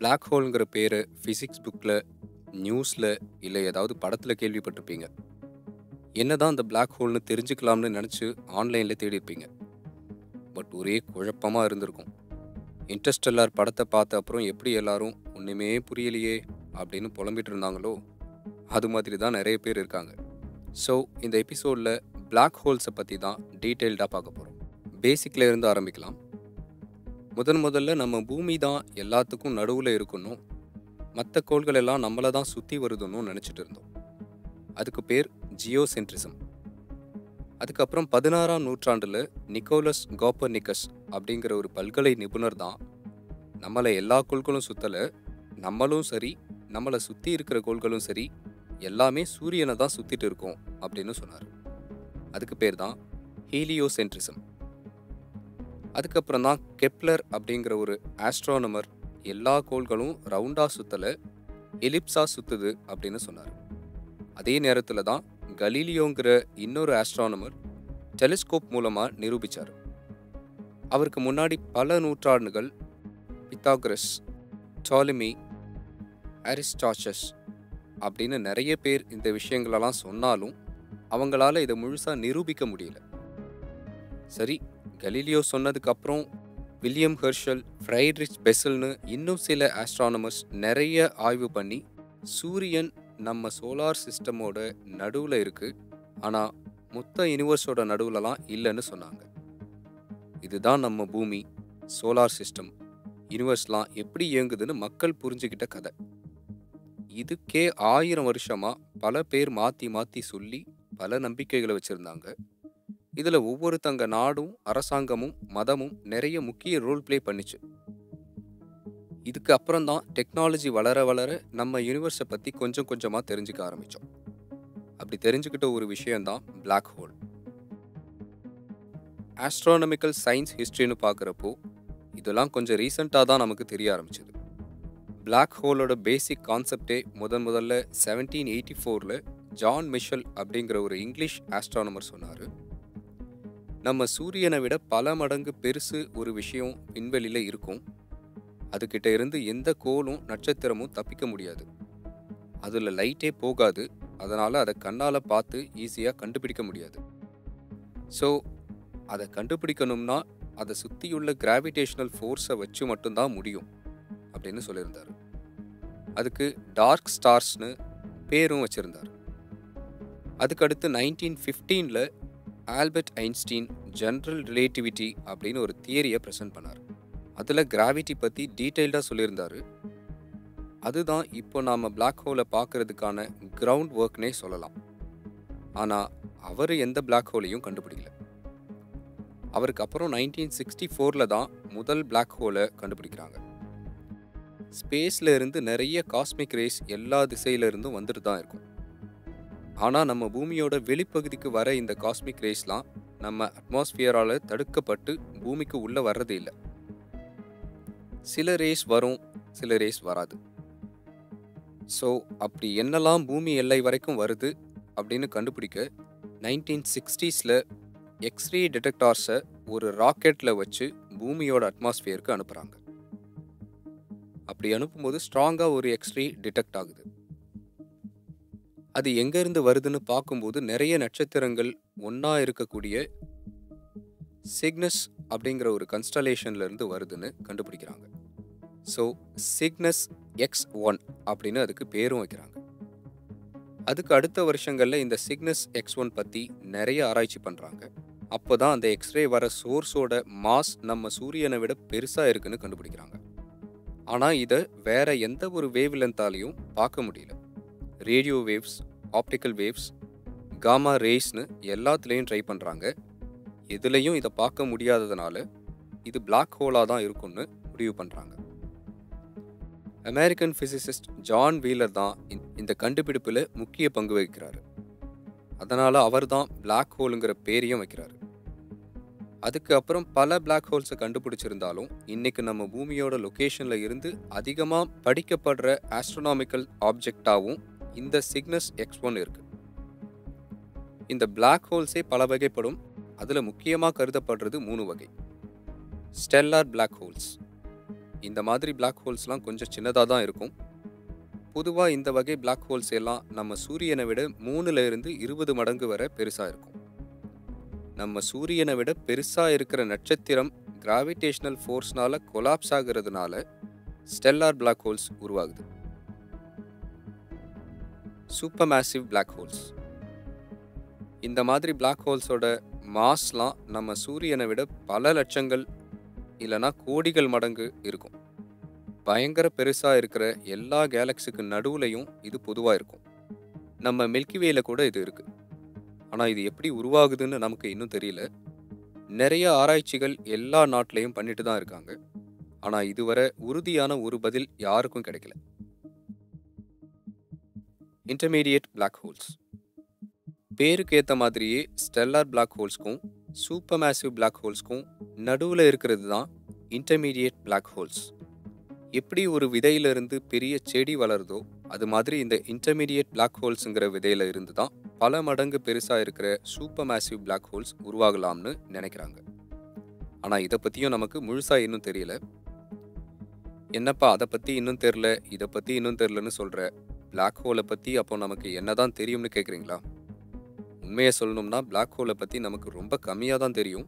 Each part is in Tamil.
பிளாக் ஹோல்ங்கிற பேரை ஃபிசிக்ஸ் புக்கில் நியூஸில் இல்லை ஏதாவது படத்தில் கேள்விப்பட்டிருப்பீங்க. என்னதான் அந்த பிளாக் ஹோல்னு தெரிஞ்சுக்கலாம்னு நினச்சி ஆன்லைனில் தேடி இருப்பீங்க பட் ஒரே குழப்பமாக இருந்திருக்கும். இன்ட்ரெஸ்டெல்லார் படத்தை பார்த்த அப்புறம் எப்படி எல்லாரும் ஒன்றுமே புரியலையே அப்படின்னு புலம்பிட்டு இருந்தாங்களோ அது மாதிரி தான் நிறைய பேர் இருக்காங்க. ஸோ இந்த எபிசோடில் பிளாக் ஹோல்ஸை பற்றி தான் டீட்டெயில்டாக பார்க்க போகிறோம் பேசிக்கில் இருந்து ஆரம்பிக்கலாம். முதன் முதல்ல நம்ம பூமி தான் எல்லாத்துக்கும் நடுவில் இருக்கணும். மற்ற கோள்கள் எல்லாம் நம்மளை தான் சுற்றி வருதுன்னு நினச்சிட்டு இருந்தோம். அதுக்கு பேர் ஜியோசென்ட்ரிசம். அதுக்கப்புறம் பதினாறாம் நூற்றாண்டில் நிக்கோலஸ் கோப்பர்னிக்கஸ் அப்படிங்கிற ஒரு பல்கலை நிபுணர் தான் நம்மளை எல்லா கோள்களும் சுற்றலை நம்மளும் சரி நம்மளை சுற்றி இருக்கிற கோள்களும் சரி எல்லாமே சூரியனை தான் சுற்றிட்டு இருக்கோம் அப்படின்னு சொன்னார். அதுக்கு பேர் தான் ஹீலியோசென்ட்ரிசம். அதுக்கப்புறம் தான் கெப்லர் அப்படிங்கிற ஒரு ஆஸ்ட்ரானமர் எல்லா கோள்களும் ரவுண்டாக சுற்றலை எலிப்ஸாக சுற்றுது அப்படின்னு சொன்னார். அதே நேரத்தில் தான் கலீலியோங்கிற இன்னொரு ஆஸ்ட்ரானமர் டெலிஸ்கோப் மூலமாக நிரூபித்தார் அவருக்கு முன்னாடி பல நூற்றாண்டுகள் பித்தாகரஸ் டாலிமி அரிஸ்டாச்சஸ் அப்படின்னு நிறைய பேர் இந்த விஷயங்களெல்லாம் சொன்னாலும் அவங்களால இதை முழுசாக நிரூபிக்க முடியல. சரி கலீலியோ சொன்னதுக்கு அப்புறம் வில்லியம் ஹெர்ஷல் ஃப்ரைட்ரிச் பெசல்னு இன்னும் சில ஆஸ்ட்ரானமர்ஸ் நிறைய ஆய்வு பண்ணி சூரியன் நம்ம சோலார் சிஸ்டமோட நடுவில் இருக்குது ஆனால் மொத்த யூனிவர்ஸோட நடுவுலலாம் இல்லைன்னு சொன்னாங்க. இதுதான் நம்ம பூமி சோலார் சிஸ்டம் யூனிவர்ஸ்லாம் எப்படி இயங்குதுன்னு மக்கள் புரிஞ்சுக்கிட்ட கதை. இதுக்கே ஆயிரம் வருஷமாக பல பேர் மாற்றி மாற்றி சொல்லி பல நம்பிக்கைகளை வச்சுருந்தாங்க. இதில் ஒவ்வொருத்தங்க நாடும் அரசாங்கமும் மதமும் நிறைய முக்கிய ரோல் ப்ளே பண்ணிச்சு. இதுக்கு அப்புறம் தான் டெக்னாலஜி வளர வளர நம்ம யூனிவர்ஸை பற்றி கொஞ்சம் கொஞ்சமாக தெரிஞ்சுக்க ஆரம்பித்தோம் அப்படி தெரிஞ்சுக்கிட்ட ஒரு விஷயம்தான் பிளாக் ஹோல் ஆஸ்ட்ரானமிக்கல் சயின்ஸ் ஹிஸ்ட்ரின்னு பார்க்குறப்போ இதெல்லாம் கொஞ்சம் ரீசெண்டாக தான் நமக்கு தெரிய ஆரம்பிச்சது. பிளாக் ஹோலோட பேசிக் கான்செப்டே முதன் முதல்ல செவன்டீன் எயிட்டி ஃபோரில் ஜான் மிஷல் அப்படிங்கிற ஒரு இங்கிலீஷ் ஆஸ்ட்ரானமர் சொன்னார். நம்ம சூரியனை விட பல மடங்கு பெருசு ஒரு விஷயம் விண்வெளியில் இருக்கும். அதுக்கிட்ட இருந்து எந்த கோலும் நட்சத்திரமும் தப்பிக்க முடியாது. அதில் லைட்டே போகாது. அதனால் அதை கண்ணால் பார்த்து ஈஸியாக கண்டுபிடிக்க முடியாது. ஸோ அதை கண்டுபிடிக்கணும்னா அதை சுற்றியுள்ள கிராவிடேஷனல் ஃபோர்ஸை வச்சு மட்டும்தான் முடியும் அப்படின்னு சொல்லியிருந்தார். அதுக்கு டார்க் ஸ்டார்ஸ்னு பேரும் வச்சுருந்தார். அதுக்கடுத்து நைன்டீன் ஃபிஃப்டீனில் ஆல்பர்ட் ஐன்ஸ்டீன் ஜென்ரல் ரிலேட்டிவிட்டி அப்படின்னு ஒரு தியரியை ப்ரெசென்ட் பண்ணார். அதில் கிராவிட்டி பற்றி டீட்டெயில்டாக சொல்லியிருந்தார். அதுதான் இப்போ நாம் பிளாக் ஹோலை பார்க்கறதுக்கான கிரவுண்ட் ஒர்க்னே சொல்லலாம். ஆனால் அவர் எந்த பிளாக் ஹோலையும் கண்டுபிடிக்கல. அவருக்கு அப்புறம் நைன்டீன் சிக்ஸ்டி ஃபோரில் தான் முதல் பிளாக் ஹோலை கண்டுபிடிக்கிறாங்க. ஸ்பேஸில் இருந்து நிறைய காஸ்மிக் ரேஸ் எல்லா திசையிலேருந்தும் வந்துட்டு தான் இருக்கும். ஆனால் நம்ம பூமியோட வெளிப்பகுதிக்கு வர இந்த காஸ்மிக் ரேஸ்லாம் நம்ம அட்மாஸ்பியரால் தடுக்கப்பட்டு பூமிக்கு உள்ளே வர்றது இல்லை. சில ரேஸ் வரும் சில ரேஸ் வராது. ஸோ அப்படி என்னெல்லாம் பூமி எல்லை வரைக்கும் வருது அப்படின்னு கண்டுபிடிக்க நைன்டீன் சிக்ஸ்டீஸில் எக்ஸ்ரே டிடெக்டார்ஸை ஒரு ராக்கெட்டில் வச்சு பூமியோட அட்மாஸ்பியருக்கு அனுப்புகிறாங்க அப்படி அனுப்பும்போது ஸ்ட்ராங்காக ஒரு எக்ஸ்ரே டிடெக்ட் ஆகுது. அது எங்கேருந்து வருதுன்னு பார்க்கும்போது நிறைய நட்சத்திரங்கள் ஒன்றா இருக்கக்கூடிய சிக்னஸ் அப்படிங்கிற ஒரு கன்ஸ்டலேஷன்லேருந்து வருதுன்னு கண்டுபிடிக்கிறாங்க. ஸோ சிக்னஸ் எக்ஸ் ஒன் அப்படின்னு அதுக்கு பேரும் வைக்கிறாங்க. அதுக்கு அடுத்த வருஷங்களில் இந்த சிக்னஸ் எக்ஸ் ஒன் பற்றி நிறைய ஆராய்ச்சி பண்ணுறாங்க அப்போ தான் அந்த எக்ஸ்ரே வர சோர்ஸோட மாஸ் நம்ம சூரியனை விட பெருசாக இருக்குன்னு கண்டுபிடிக்கிறாங்க. ஆனால் இதை வேற எந்த ஒரு வேவ் லென்த்தாலையும் பார்க்க முடியல. Radio waves optical waves gamma ரேஸ்னு எல்லாத்துலேயும் ட்ரை பண்ணுறாங்க எதுலேயும் இதை பார்க்க முடியாததுனால இது பிளாக் ஹோலாக தான் இருக்கும்னு முடிவு பண்ணுறாங்க அமெரிக்கன் ஃபிசிசிஸ்ட் ஜான் வீலர் தான் இந்த கண்டுபிடிப்பில் முக்கிய பங்கு வகிக்கிறாரு. அதனால் அவர் தான் பிளாக் ஹோலுங்கிற பேரையும் வைக்கிறாரு. அதுக்கு அப்புறம் பல பிளாக் ஹோல்ஸை கண்டுபிடிச்சிருந்தாலும் இன்னைக்கு நம்ம பூமியோட லொக்கேஷனில் இருந்து அதிகமாக படிக்கப்படுற ஆஸ்ட்ரோனாமிக்கல் ஆப்ஜெக்டாகவும் இந்த சிக்னஸ் எக்ஸ் ஒன் இருக்குது இந்த பிளாக் ஹோல்ஸே பல வகைப்படும். அதில் முக்கியமாக கருதப்படுறது மூணு வகை. ஸ்டெல்லார் பிளாக் ஹோல்ஸ் இந்த மாதிரி பிளாக் ஹோல்ஸ்லாம் கொஞ்சம் சின்னதாக தான் இருக்கும். பொதுவாக இந்த வகை பிளாக் ஹோல்ஸ் எல்லாம் நம்ம சூரியனை விட மூணுலேருந்து இருபது மடங்கு வரை பெருசாக இருக்கும். நம்ம சூரியனை விட பெருசாக இருக்கிற நட்சத்திரம் கிராவிடேஷனல் ஃபோர்ஸ்னால கொலாப்ஸ் ஆகிறதுனால ஸ்டெல்லார் பிளாக் ஹோல்ஸ் உருவாகுது. சூப்பர் மேசிவ் பிளாக் ஹோல்ஸ் இந்த மாதிரி பிளாக் ஹோல்ஸோட மாஸ்லாம் நம்ம சூரியனை விட பல லட்சங்கள் இல்லைனா கோடிகள் மடங்கு இருக்கும். பயங்கர பெருசாக இருக்கிற எல்லா கேலக்ஸிக்கு நடுவுலையும் இது பொதுவாக இருக்கும். நம்ம மில்கிவேல கூட இது இருக்கு. ஆனால் இது எப்படி உருவாகுதுன்னு நமக்கு இன்னும் தெரியல. நிறைய ஆராய்ச்சிகள் எல்லா நாட்டிலையும் பண்ணிட்டு தான் இருக்காங்க. ஆனால் இதுவரை உறுதியான ஒரு பதில் யாருக்கும் கிடைக்கல. இன்டர்மீடியட் பிளாக் ஹோல்ஸ் பேருக்கு ஏற்ற மாதிரியே ஸ்டெல்லார் பிளாக் ஹோல்ஸ்க்கும் சூப்பர் மேசிவ் பிளாக் ஹோல்ஸ்க்கும் நடுவில் இருக்கிறது தான் இன்டர்மீடியட் பிளாக் ஹோல்ஸ் எப்படி ஒரு விதையிலிருந்து பெரிய செடி வளருதோ அது மாதிரி இந்த இன்டர்மீடியட் பிளாக் ஹோல்ஸுங்கிற விதையில இருந்து தான் பல மடங்கு பெருசாக இருக்கிற சூப்பர் மேசிவ் பிளாக் ஹோல்ஸ் உருவாகலாம்னு நினைக்கிறாங்க. ஆனால் இதை பற்றியும் நமக்கு முழுசாக இன்னும் தெரியல. என்னப்பா அதை பற்றி இன்னும் தெரில இதை பற்றி இன்னும் தெரிலன்னு சொல்கிற பிளாக் ஹோலை பற்றி அப்போ நமக்கு என்னதான் தெரியும்னு கேட்குறீங்களா உண்மையை சொல்லணும்னா பிளாக் ஹோலை பற்றி நமக்கு ரொம்ப கம்மியாக தான் தெரியும்.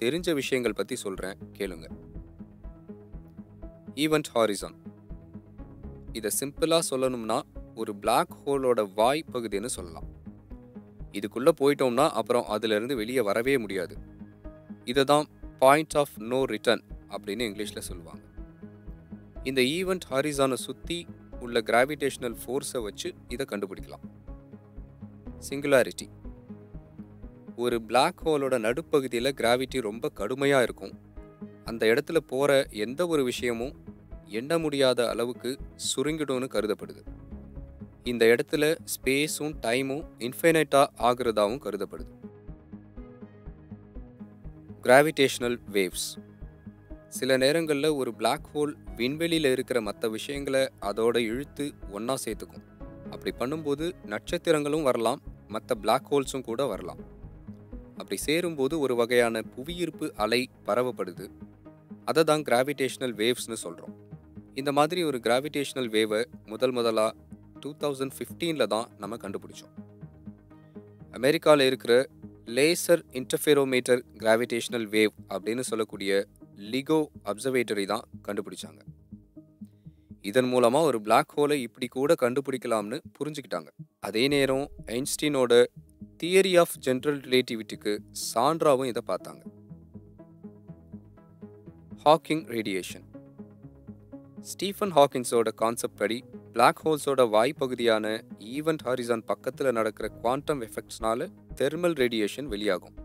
தெரிஞ்ச விஷயங்கள் பற்றி சொல்கிறேன் கேளுங்க. ஈவெண்ட் ஹாரிசான் இதை சிம்பிளாக சொல்லணும்னா ஒரு பிளாக் ஹோலோட வாய் பகுதின்னு சொல்லலாம். இதுக்குள்ளே போயிட்டோம்னா அப்புறம் அதிலிருந்து வெளியே வரவே முடியாது. இதை தான் பாயிண்ட் ஆஃப் நோ ரிட்டர்ன் அப்படின்னு இங்கிலீஷில் சொல்லுவாங்க. இந்த ஈவெண்ட் ஹாரிசானை சுற்றி உள்ள கிராவிடேஷனல் ஃபோர்ஸை வச்சு இதை கண்டுபிடிக்கலாம். சிங்குலாரிட்டி ஒரு பிளாக் ஹோலோட நடுப்பகுதியில் கிராவிட்டி ரொம்ப கடுமையாக இருக்கும். அந்த இடத்துல போகிற எந்த ஒரு விஷயமும் எண்ண முடியாத அளவுக்கு சுருங்கிடும்னு கருதப்படுது. இந்த இடத்துல ஸ்பேஸும் டைமும் இன்ஃபைனைட்டாக ஆகிறதாவும் கருதப்படுது. கிராவிடேஷனல் வேவ்ஸ் சில நேரங்களில் ஒரு பிளாக் ஹோல் விண்வெளியில் இருக்கிற மற்ற விஷயங்களை அதோட இழுத்து ஒன்றா சேர்த்துக்கும். அப்படி பண்ணும்போது நட்சத்திரங்களும் வரலாம் மற்ற பிளாக் ஹோல்ஸும் கூட வரலாம். அப்படி சேரும்போது ஒரு வகையான புவியீர்ப்பு அலை பரவப்படுது. அதை தான் கிராவிடேஷனல் வேவ்ஸ்னு சொல்கிறோம் இந்த மாதிரி ஒரு கிராவிடேஷனல் வேவை முதல் முதலாக டூ தௌசண்ட் ஃபிஃப்டீனில் தான் நம்ம கண்டுபிடிச்சோம். அமெரிக்காவில் இருக்கிற லேசர் இன்டர்ஃபெரோமீட்டர் கிராவிடேஷனல் வேவ் அப்படின்னு சொல்லக்கூடிய லிகோ அப்சர்வேட்டரி தான் கண்டுபிடிச்சாங்க. இதன் மூலமாக ஒரு பிளாக் ஹோலை இப்படி கூட கண்டுபிடிக்கலாம்னு புரிஞ்சுக்கிட்டாங்க. அதே நேரம் ஐன்ஸ்டீனோட தியரி ஆஃப் ஜென்ரல் ரிலேட்டிவிட்டிக்கு சான்றாவும் இதை பார்த்தாங்க. ஹாக்கிங் ரேடியேஷன் ஸ்டீஃபன் ஹாக்கின்ஸோட கான்செப்ட் படி பிளாக் ஹோல்ஸோட வாய்ப்பகுதியான ஈவெண்ட் ஹாரிசான் பக்கத்தில் நடக்கிற குவாண்டம் எஃபெக்ட்ஸ்னால தெர்மல் ரேடியேஷன் வெளியாகும்.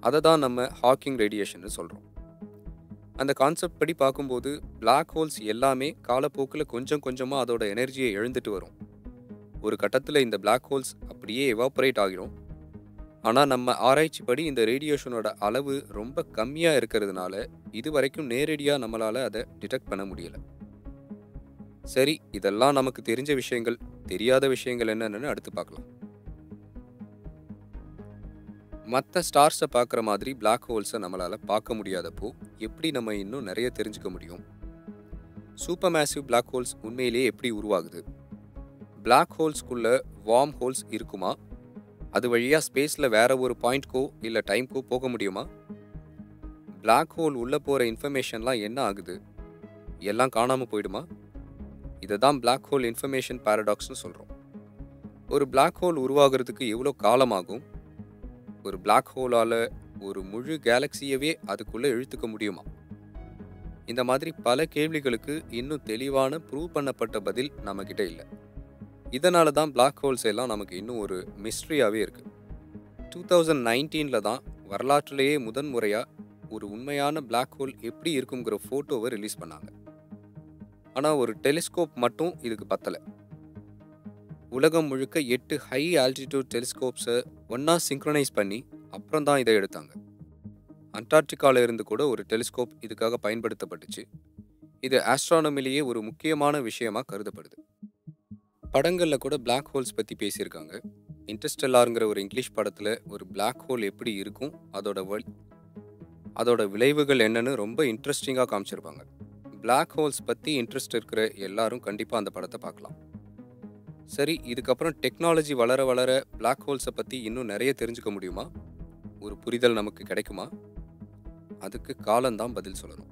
அதை தான் நம்ம ஹாக்கிங் ரேடியேஷன் சொல்கிறோம் அந்த கான்செப்ட் படி பார்க்கும்போது பிளாக் ஹோல்ஸ் எல்லாமே காலப்போக்கில் கொஞ்சம் கொஞ்சமாக அதோட எனர்ஜியை எழுந்துட்டு வரும். ஒரு கட்டத்தில் இந்த பிளாக் ஹோல்ஸ் அப்படியே எவாப்ரேட் ஆகிடும் ஆனால் நம்ம ஆராய்ச்சி படி இந்த ரேடியேஷனோட அளவு ரொம்ப கம்மியாக இருக்கிறதுனால இது வரைக்கும் நேரடியாக நம்மளால் அதை டிடெக்ட் பண்ண முடியல. சரி இதெல்லாம் நமக்கு தெரிஞ்ச விஷயங்கள் தெரியாத விஷயங்கள் என்னென்னு அடுத்து பார்க்கலாம். மற்ற ஸ்டார்ஸை பார்க்குற மாதிரி பிளாக் ஹோல்ஸை நம்மளால் பார்க்க முடியாதப்போ எப்படி நம்ம இன்னும் நிறைய தெரிஞ்சுக்க முடியும்? சூப்பர் மேசிவ் பிளாக் ஹோல்ஸ் உண்மையிலேயே எப்படி உருவாகுது? பிளாக் ஹோல்ஸ்குள்ளே வார்ம் ஹோல்ஸ் இருக்குமா? அது வழியாக ஸ்பேஸில் வேற ஒரு பாயிண்ட்க்கோ இல்லை டைம்க்கோ போக முடியுமா? பிளாக் ஹோல் உள்ளே போகிற இன்ஃபர்மேஷன்லாம் என்ன ஆகுது? எல்லாம் காணாமல் போயிடுமா? இதை தான் பிளாக் ஹோல் இன்ஃபர்மேஷன் பாரடாக்ஸ்னு சொல்கிறோம் ஒரு பிளாக் ஹோல் உருவாகிறதுக்கு எவ்வளோ காலமாகும்? ஒரு பிளாக் ஹோலால் ஒரு முழு கேலக்சியவே அதுக்குள்ளே இழுத்துக்க முடியுமா? இந்த மாதிரி பல கேள்விகளுக்கு இன்னும் தெளிவான ப்ரூவ் பண்ணப்பட்ட பதில் நம்மக்கிட்ட இல்லை. இதனால தான் பிளாக் ஹோல்ஸ் எல்லாம் நமக்கு இன்னும் ஒரு மிஸ்ட்ரியாகவே இருக்குது டூ தௌசண்ட் நைன்டீனில் தான் வரலாற்றிலேயே முதன் முறையாக ஒரு உண்மையான பிளாக் ஹோல் எப்படி இருக்குங்கிற ஃபோட்டோவை ரிலீஸ் பண்ணாங்க. ஆனால் ஒரு டெலிஸ்கோப் மட்டும் இதுக்கு பத்தலை. உலகம் முழுக்க எட்டு ஹை ஆல்டிடியூட் டெலிஸ்கோப்ஸை ஒன்றா சிங்க்ரனைஸ் பண்ணி அப்புறம் தான் இதை எடுத்தாங்க. அண்டார்டிகாவில் இருந்து கூட ஒரு டெலிஸ்கோப் இதுக்காக பயன்படுத்தப்பட்டுச்சு. இது ஆஸ்ட்ரானமிலேயே ஒரு முக்கியமான விஷயமாக கருதப்படுது. படங்களில் கூட பிளாக் ஹோல்ஸ் பற்றி பேசியிருக்காங்க. இன்டர்ஸ்டெல்லாருங்கிற ஒரு இங்கிலீஷ் படத்தில் ஒரு பிளாக் ஹோல் எப்படி இருக்கும் அதோட வழி அதோட விளைவுகள் என்னன்னு ரொம்ப இன்ட்ரெஸ்டிங்காக காமிச்சிருப்பாங்க. பிளாக் ஹோல்ஸ் பற்றி இன்ட்ரெஸ்ட் இருக்கிற எல்லாரும் கண்டிப்பாக அந்த படத்தை பார்க்கலாம். சரி இதுக்கப்புறம் டெக்னாலஜி வளர வளர பிளாக் ஹோல்ஸை பற்றி இன்னும் நிறைய தெரிஞ்சுக்க முடியுமா? ஒரு புரிதல் நமக்கு கிடைக்குமா? அதுக்கு காலம்தான் பதில் சொல்லணும்.